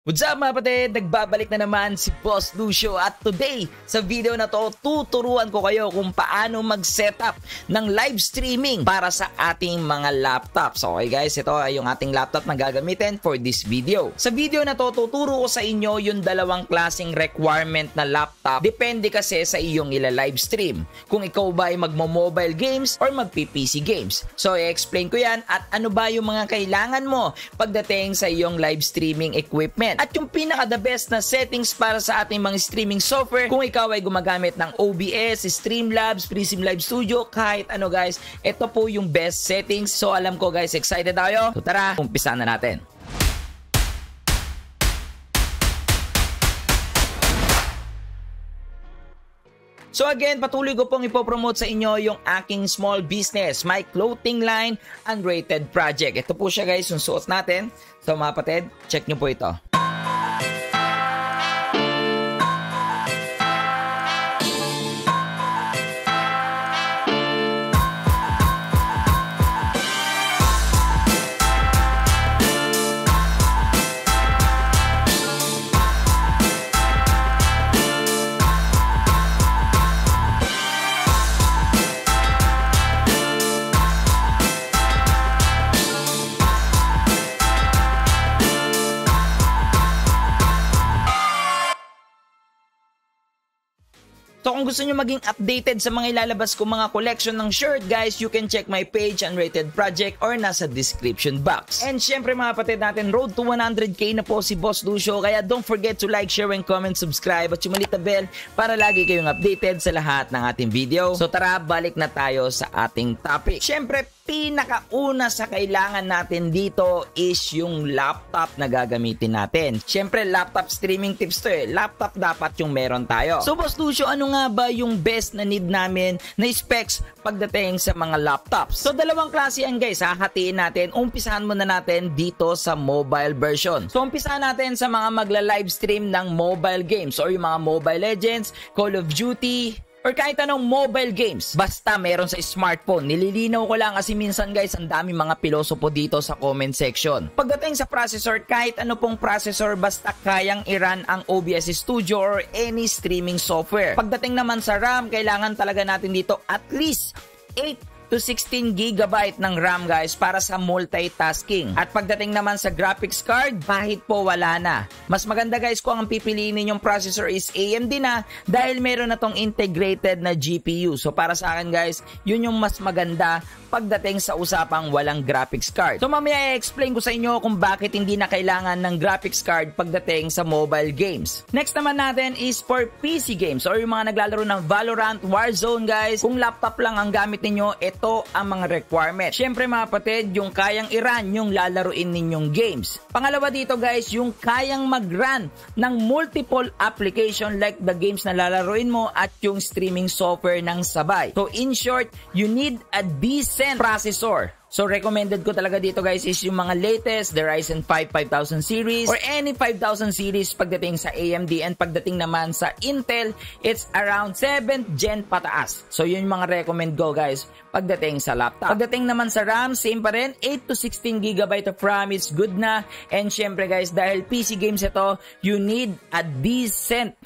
What's up mga kapatid? Nagbabalik na naman si Boss Lucio at today sa video na to tuturuan ko kayo kung paano mag-setup ng live streaming para sa ating mga laptops. Okay guys, ito ay yung ating laptop na gagamitin for this video. Sa video na to tuturo ko sa inyo yung dalawang klaseng requirement na laptop. Depende kasi sa iyong ila-live stream. Kung ikaw ba ay magmo-mobile games or magpi-PC games. So i-explain ko yan at ano ba yung mga kailangan mo pagdating sa iyong live streaming equipment natin. At yung pinaka the best na settings para sa ating mga streaming software kung ikaw ay gumagamit ng OBS, Streamlabs, Prism Live Studio, kahit ano guys, ito po yung best settings. So alam ko guys, excited tayo? So tara, umpisa na natin. So again, patuloy ko pong ipopromote sa inyo yung aking small business, my clothing line, Unrated Project. Ito po siya guys, yung suot natin. So mga patid, check nyo po ito. So kung gusto nyo maging updated sa mga ilalabas ko mga collection ng shirt guys, you can check my page Unrated Project or nasa description box. And syempre mga patid natin, road to 100k na po si Boss Lucio kaya don't forget to like, share, and comment, subscribe at sumalit na bell para lagi kayong updated sa lahat ng ating video. So tara, balik na tayo sa ating topic. Syempre, pinakauna sa kailangan natin dito is yung laptop na gagamitin natin. Siyempre, laptop streaming tips to eh. Laptop dapat yung meron tayo. So, Boss Lucio, ano nga ba yung best na need namin na specs pagdating sa mga laptops? So, dalawang klase yan guys. Hahatiin natin. Umpisahan muna natin dito sa mobile version. So, umpisahan natin sa mga magla-live stream ng mobile games or yung mga Mobile Legends, Call of Duty, or kahit anong mobile games. Basta meron sa smartphone. Nililinaw ko lang kasi minsan guys, ang dami mga pilosopo dito sa comment section. Pagdating sa processor, kahit ano pong processor, basta kayang i-run ang OBS Studio or any streaming software. Pagdating naman sa RAM, kailangan talaga natin dito at least 8 to 16 GB ng RAM guys para sa multitasking. At pagdating naman sa graphics card, kahit po wala na. Mas maganda guys kung ang pipiliin ninyong processor is AMD na dahil meron na tong integrated na GPU. So para sa akin guys, yun yung mas maganda pagdating sa usapang walang graphics card. So mamaya i-explain ko sa inyo kung bakit hindi na kailangan ng graphics card pagdating sa mobile games. Next naman natin is for PC games or yung mga naglalaro ng Valorant, Warzone guys. Kung laptop lang ang gamit ninyo, ito ang mga requirement. Siyempre mga patid, yung kayang i-run yung lalaruin ninyong games. Pangalawa dito guys, yung kayang mag-run ng multiple application like the games na lalaruin mo at yung streaming software ng sabay. So in short, you need a decent processor. So recommended ko talaga dito guys is yung mga latest, the Ryzen 5 5000 series or any 5000 series pagdating sa AMD and pagdating naman sa Intel, it's around 7th gen pataas. So yun yung mga recommend ko guys pagdating sa laptop. Pagdating naman sa RAM, same pa rin, 8 to 16 GB of RAM is good na. And syempre guys, dahil PC games ito, you need a decent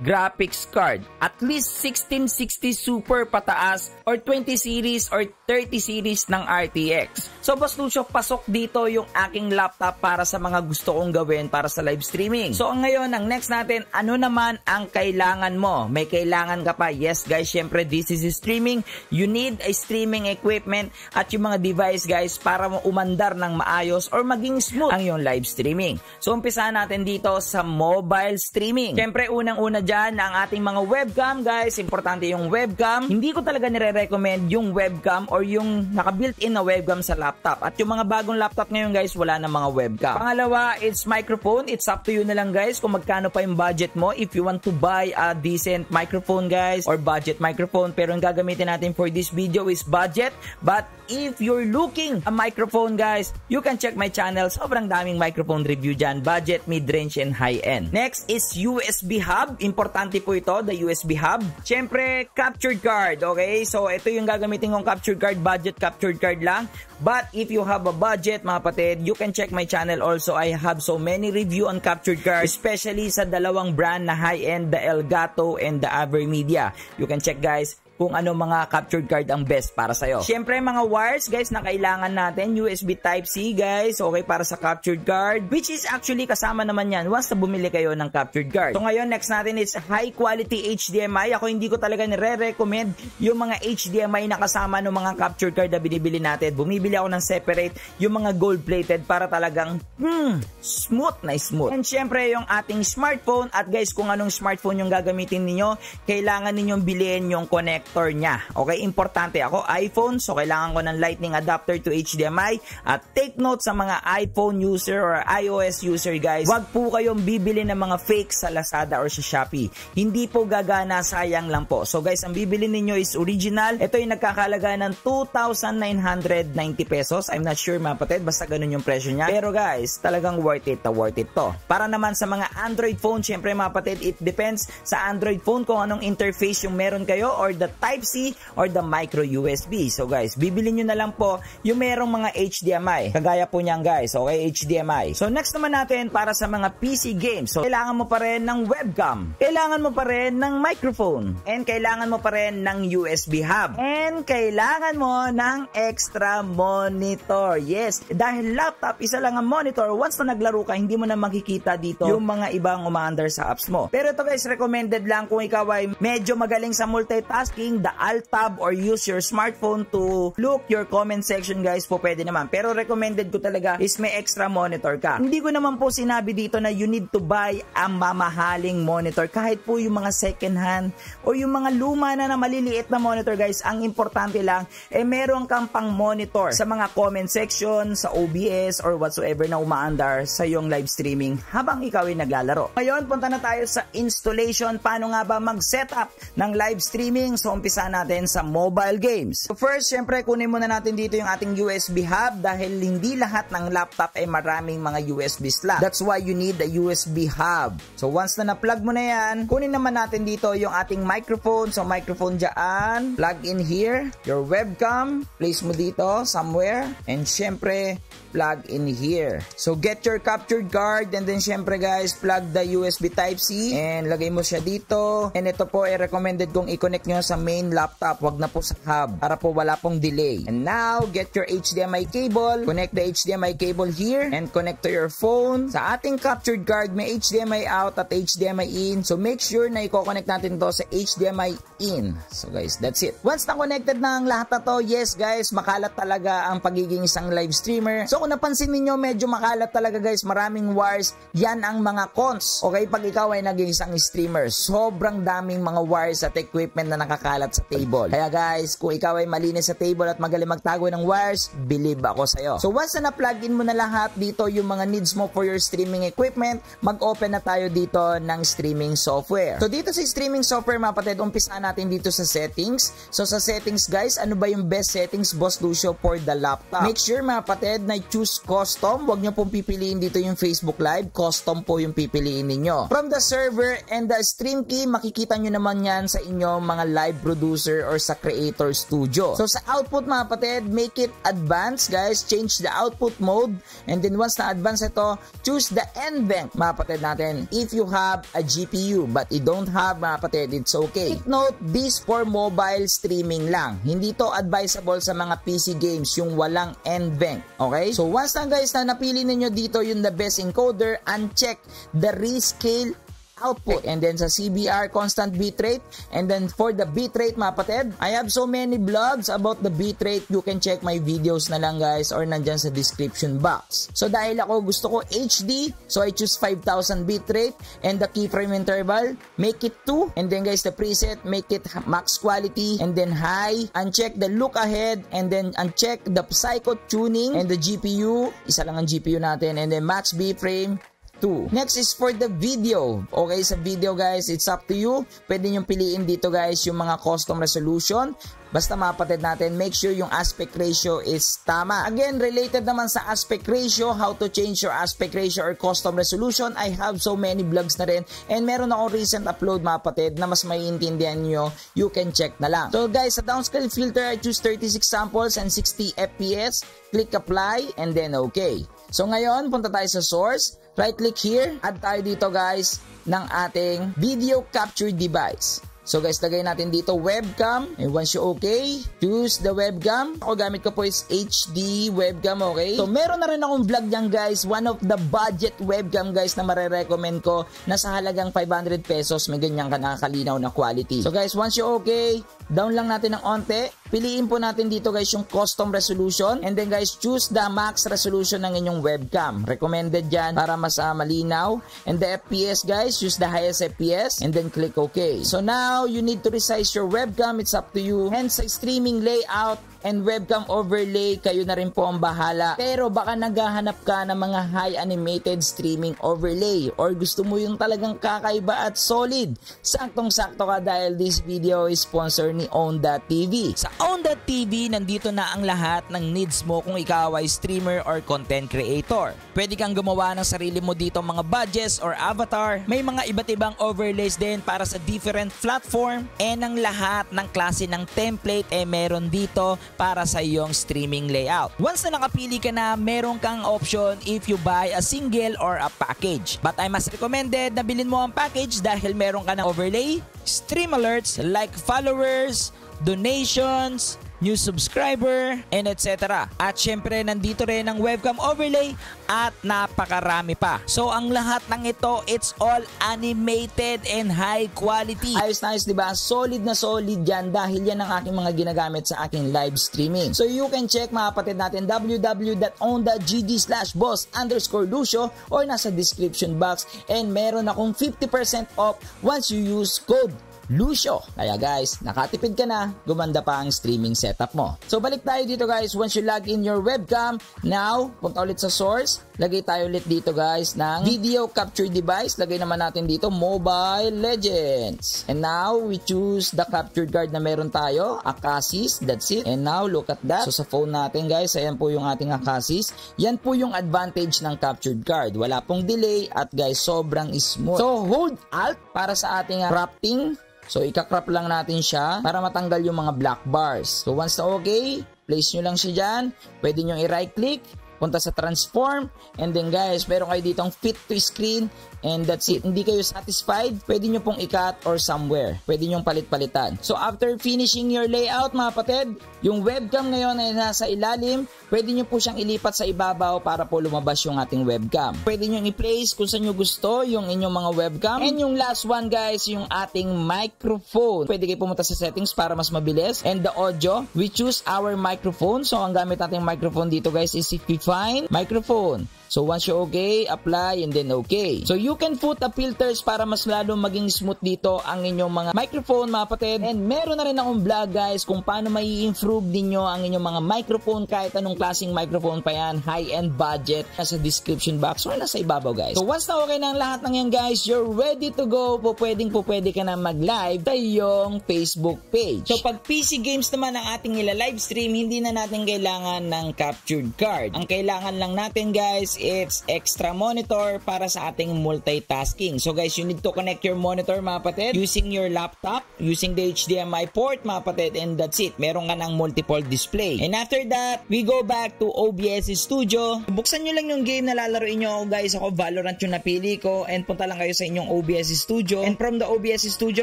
graphics card. At least 1660 Super pataas or 20 series or 30 series ng RTX. So Boss Lucio, pasok dito yung aking laptop para sa mga gusto kong gawin para sa live streaming. So ngayon, ang next natin, ano naman ang kailangan mo? May kailangan ka pa? Yes guys, syempre this is streaming. You need a streaming equipment at yung mga device guys para mo umandar ng maayos or maging smooth ang yung live streaming. So umpisahan natin dito sa mobile streaming. Syempre unang-una dyan ang ating mga webcam guys. Importante yung webcam. Hindi ko talaga nire-recommend yung webcam or yung naka-built-in na webcam sa laptop. At yung mga bagong laptop ngayon guys, wala na mga webcam. Pangalawa, it's microphone. It's up to you na lang guys kung magkano pa yung budget mo. If you want to buy a decent microphone guys or budget microphone. Pero yung gagamitin natin for this video is budget. But if you're looking a microphone guys, you can check my channel. Sobrang daming microphone review dyan. Budget, mid-range, and high-end. Next is USB hub. Importante po ito, the USB hub. Siyempre, captured card. Okay? So, ito yung gagamitin kong captured card. Budget captured card lang. But if you have a budget, mga patid, you can check my channel also. I have so many review on captured card, especially sa dalawang brand na high-end, the Elgato and the Avermedia. You can check guys kung ano mga captured card ang best para sa'yo. Siyempre mga wires guys na kailangan natin, USB Type-C guys, okay para sa captured card, which is actually kasama naman yan once na bumili kayo ng captured card. So ngayon next natin is high quality HDMI. Ako hindi ko talaga nire-recommend yung mga HDMI na kasama ng mga captured card na binibili natin. Bumibili ako ng separate yung mga gold plated para talagang hmm, smooth na smooth. And syempre yung ating smartphone at guys kung anong smartphone yung gagamitin niyo, kailangan ninyong bilhin yung connect connector niya. Okay, importante ako iPhone, so kailangan ko ng lightning adapter to HDMI at take note sa mga iPhone user or iOS user guys, wag po kayong bibili ng mga fake sa Lazada or sa Shopee. Hindi po gagana, sayang lang po. So guys, ang bibili ninyo is original. Ito yung nagkakalaga ng 2,990 pesos. I'm not sure mga patid, basta ganun yung presyo niya. Pero guys, talagang worth it, worth it to. Para naman sa mga Android phone, syempre mga patid, it depends sa Android phone kung anong interface yung meron kayo or the Type-C or the micro USB. So guys, bibili nyo na lang po yung merong mga HDMI. Kagaya po niyan guys, okay? HDMI. So next naman natin para sa mga PC games. So kailangan mo pa rin ng webcam. Kailangan mo pa rin ng microphone. And kailangan mo pa rin ng USB hub. And kailangan mo ng extra monitor. Yes, dahil laptop, isa lang ang monitor. Once na naglaro ka, hindi mo na makikita dito yung mga ibang umaandar sa apps mo. Pero ito guys, recommended lang kung ikaw ay medyo magaling sa multitasking using the alt tab or use your smartphone to look your comment section guys po pwede naman. Pero recommended ko talaga is may extra monitor ka. Hindi ko naman po sinabi dito na you need to buy ang mamahaling monitor. Kahit po yung mga second hand o yung mga luma na na maliliit na monitor guys, ang importante lang eh meron kang pang monitor sa mga comment section, sa OBS or whatsoever na umaandar sa yung live streaming habang ikaw ay naglalaro. Ngayon, punta na tayo sa installation. Paano nga ba mag-setup ng live streaming? So, umpisa natin sa mobile games. So first, syempre kunin muna natin dito yung ating USB hub dahil hindi lahat ng laptop ay maraming mga USB slot. That's why you need a USB hub. So once na na-plug mo na yan, kunin naman natin dito yung ating microphone. So microphone dyan, plug in here, your webcam, place mo dito somewhere, and syempre, plug in here. So get your captured card and then syempre guys, plug the USB Type-C and lagay mo siya dito. And ito po ay recommended kong i-connect nyo sa main laptop, wag na po sa hub para po wala pong delay. And now, get your HDMI cable, connect the HDMI cable here and connect to your phone. Sa ating captured card, may HDMI out at HDMI in. So make sure na i-connect natin to sa HDMI in. So guys, that's it. Once na connected na ang lahat na to, yes guys, makalat talaga ang pagiging isang live streamer. So kung napansin niyo medyo makalat talaga guys, maraming wires, yan ang mga cons. Okay, pag ikaw ay naging isang streamer, sobrang daming mga wires at equipment na nakakalat kalat sa table. Kaya guys, kung ikaw ay malinis sa table at magaling magtago ng wires, believe ako sa'yo. So once na na-plug in mo na lahat dito yung mga needs mo for your streaming equipment, mag-open na tayo dito ng streaming software. So dito sa streaming software mga patid, umpisa natin dito sa settings. So sa settings guys, ano ba yung best settings Boss Lucio for the laptop? Make sure mga patid na choose custom. Huwag nyo pong pipiliin dito yung Facebook Live. Custom po yung pipiliin ninyo. From the server and the stream key, makikita nyo naman yan sa inyong mga live producer or sa creator studio. So sa output mga patid, make it advanced guys. Change the output mode and then once na advanced ito, choose the NVENC mga patid natin. If you have a GPU but you don't have mga patid, it's okay. Take note, this for mobile streaming lang. Hindi to advisable sa mga PC games yung walang NVENC. Okay? So once na guys na napili ninyo dito yung the best encoder, uncheck the rescale output. And then sa CBR, constant bitrate. And then for the bitrate, mapatid, I have so many blogs about the bitrate. You can check my videos na lang guys or nandyan sa description box. So dahil ako gusto ko HD, so I choose 5000 bitrate and the keyframe interval, make it 2. And then guys, the preset, make it max quality and then high. Uncheck the look ahead and then uncheck the psycho tuning and the GPU. Isa lang ang GPU natin and then max B frame 2. Next is for the video. Okay, sa video guys, it's up to you. Pwede nyo piliin dito guys yung mga custom resolution. Basta mapatid natin, make sure yung aspect ratio is tama. Again, related naman sa aspect ratio, how to change your aspect ratio or custom resolution. I have so many vlogs na rin and meron ako recent upload mapatid na mas maiintindihan nyo, you can check na lang. So guys, sa downscale filter, I choose 36 samples and 60 FPS. Click apply and then okay. So ngayon, punta tayo sa source. Right click here. Add tayo dito guys ng ating video capture device. So guys, lagay natin dito webcam. And once you okay, choose the webcam. Ako gamit ko po is HD webcam, okay? So meron na rin akong vlog dyan guys. One of the budget webcam guys na marerecommend ko na sa halagang 500 pesos may ganyan ka nakakalinaw na quality. So guys, once you okay, down lang natin ng onte. Piliin po natin dito guys yung custom resolution and then guys choose the max resolution ng inyong webcam. Recommended yan para mas uh, malinaw. And the FPS guys, use the highest FPS and then click OK. So now you need to resize your webcam. It's up to you. Hence sa streaming layout, and webcam overlay, kayo na rin po ang bahala. Pero baka naghahanap ka ng mga high animated streaming overlay or gusto mo yung talagang kakaiba at solid. Saktong-sakto ka dahil this video is sponsor ni Own.tv. Sa Own.tv, nandito na ang lahat ng needs mo kung ikaw ay streamer or content creator. Pwede kang gumawa ng sarili mo dito mga badges or avatar. May mga iba't ibang overlays din para sa different platform and ang lahat ng klase ng template eh meron dito para sa iyong streaming layout. Once na nakapili ka na, meron kang option if you buy a single or a package. But I must recommended na bilhin mo ang package dahil meron ka ng overlay, stream alerts like followers, donations, new subscriber, and etc. At syempre, nandito rin ang webcam overlay at napakarami pa. So, ang lahat ng ito, it's all animated and high quality. Ayos na ayos, diba? Solid na solid yan dahil yan ang aking mga ginagamit sa aking live streaming. So, you can check mga kapatid natin www.own.gg slash boss underscore Lucio or nasa description box and meron akong 50% off once you use code Lucio. Kaya guys, nakatipid ka na, gumanda pa ang streaming setup mo. So balik tayo dito guys, once you log in your webcam, now, punta ulit sa source, lagay tayo ulit dito guys ng video capture device, lagay naman natin dito Mobile Legends. And now, we choose the captured card na meron tayo, Akasis, that's it. And now, look at that. So sa phone natin guys, ayan po yung ating Akasis. Yan po yung advantage ng captured card. Wala pong delay at guys, sobrang smooth. So hold Alt para sa ating crafting So, ikakrop lang natin siya para matanggal yung mga black bars. So, once na okay, place nyo lang siya dyan. Pwede nyo i-right click, punta sa transform, and then guys, meron kayo ditong fit to screen, and that's it. Hindi kayo satisfied, pwede nyo pong i-cut or somewhere. Pwede nyo palit-palitan. So after finishing your layout mga patid, yung webcam ngayon ay nasa ilalim, pwede nyo po siyang ilipat sa ibabaw para po lumabas yung ating webcam. Pwede nyo i-place kung saan nyo gusto yung inyong mga webcam. And yung last one guys, yung ating microphone. Pwede kayo pumunta sa settings para mas mabilis. And the audio, we choose our microphone. So ang gamit nating microphone dito guys is si Fine Microphone. So once you okay, apply and then okay. So you can put the filters para mas lalo maging smooth dito ang inyong mga microphone mga patid. And meron na rin akong vlog guys kung paano mai improve ninyo ang inyong mga microphone kahit anong klaseng microphone pa yan, high-end budget, nasa description box or nasa ibabaw guys. So once na okay na ang lahat ng yan guys, you're ready to go. Po pwedeng po pwede ka na mag-live sa iyong Facebook page. So pag PC games naman ang ating ila live stream, hindi na natin kailangan ng captured card. Ang kailangan lang natin guys it's extra monitor para sa ating multitasking. So guys, you need to connect your monitor mga patid using your laptop, using the HDMI port mga patid and that's it. Meron ka ng multiple display. And after that, we go back to OBS Studio. Buksan nyo lang yung game na lalaroin nyo guys. Ako Valorant yung napili ko and punta lang kayo sa inyong OBS Studio. And from the OBS Studio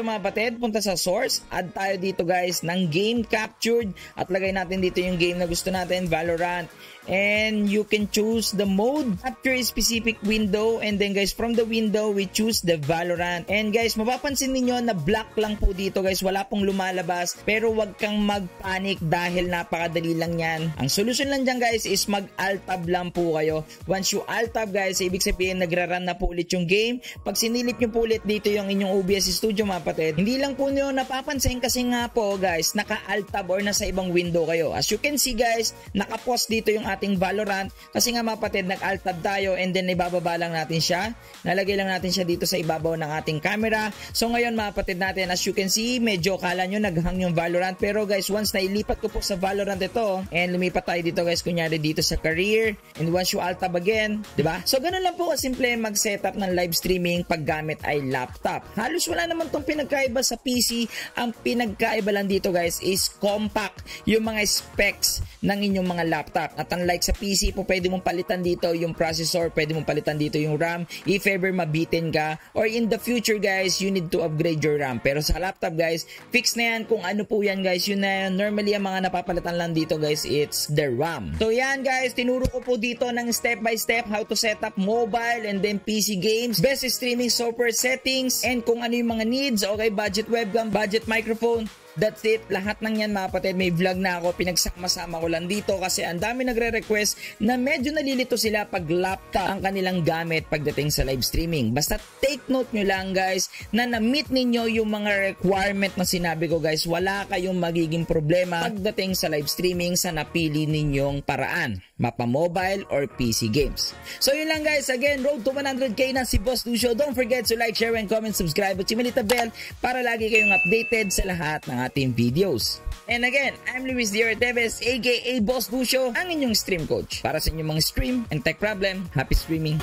mga patid, punta sa source. Add tayo dito guys ng game captured at lagay natin dito yung game na gusto natin, Valorant and you can choose the mode after a specific window. And then guys from the window we choose the Valorant. And guys mapapansin niyo na black lang po dito guys. Wala pong lumalabas. Pero wag kang magpanic dahil napakadali lang yan. Ang solusyon lang dyan guys is mag alt tab lang po kayo. Once you alt tab guys ibig sabihin nagra-run na po ulit yung game. Pag sinilip nyo po ulit dito yung inyong OBS studio mga patid hindi lang po nyo napapansin kasi nga po guys naka alt tab or nasa ibang window kayo. As you can see guys naka-pause dito yung ating Valorant kasi nga mga kapatid nag-alt tab tayo and then ibababa lang natin siya. Nalagay lang natin siya dito sa ibabaw ng ating camera. So ngayon mga kapatid natin as you can see medyo kala nyo naghang yung Valorant pero guys once na ilipat ko po sa Valorant ito and lumipat tayo dito guys kunyari dito sa career and once you alt tab again, 'di ba? So ganun lang po simple mag-setup ng live streaming pag gamit ay laptop. Halos wala naman tong pinagkaiba sa PC. Ang pinagkaiba lang dito guys is compact yung mga specs ng inyong mga laptop. At unlike sa PC po pwede mong palitan dito yung processor, pwede mong palitan dito yung RAM if ever mabitin ka or in the future guys, you need to upgrade your RAM. Pero sa laptop guys, fix na yan kung ano po yan guys. Yun na normally ang mga napapalitan lang dito guys, it's the RAM. So yan guys, tinuro ko po dito ng step by step how to set up mobile and then PC games, best streaming software settings, and kung ano yung mga needs, okay, budget webcam, budget microphone, That's it. Lahat ng yan mga kapatid, may vlog na ako. Pinagsama-sama ko lang dito kasi ang dami nagre-request na medyo nalilito sila pag laptop ang kanilang gamit pagdating sa live streaming. Basta take note nyo lang guys na na-meet ninyo yung mga requirement na sinabi ko guys. Wala kayong magiging problema pagdating sa live streaming sa napili ninyong paraan. Mapa mobile or PC games. So yun lang guys. Again, road to 100k na si Boss Lucio. Don't forget to like, share, and comment, subscribe at similita bell para lagi kayong updated sa lahat ng ating videos. And again, I'm Luis D. Orteves, aka Boss Lucio, ang inyong stream coach. Para sa inyong mga stream and tech problem, happy streaming!